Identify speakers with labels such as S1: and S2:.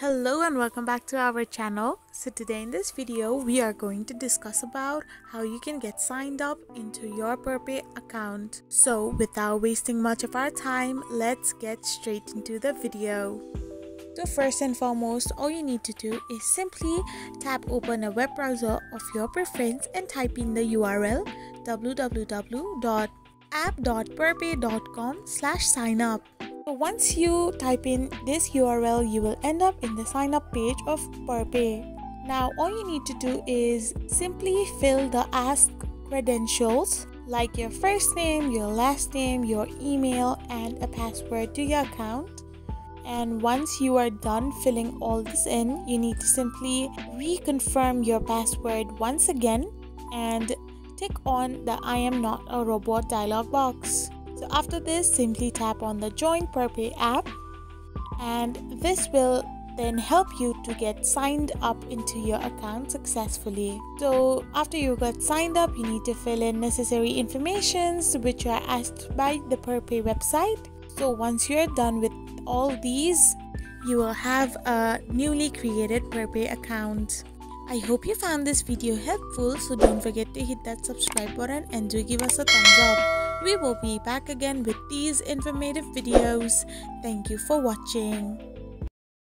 S1: Hello and welcome back to our channel. So today in this video we are going to discuss about how you can get signed up into your Perpay account. So without wasting much of our time, let's get straight into the video. So first and foremost, all you need to do is simply tap open a web browser of your preference and type in the URL www.app.perpay.com slash sign up. So once you type in this URL, you will end up in the sign up page of Perpay. Now all you need to do is simply fill the ask credentials like your first name, your last name, your email and a password to your account. And once you are done filling all this in, you need to simply reconfirm your password once again and tick on the I am not a robot dialog box. After this, simply tap on the Join Perpay app and this will then help you to get signed up into your account successfully. So after you got signed up, you need to fill in necessary informations which are asked by the Perpay website. So once you're done with all these, you will have a newly created Perpay account. I hope you found this video helpful so don't forget to hit that subscribe button and do give us a thumbs up. We will be back again with these informative videos. Thank you for watching.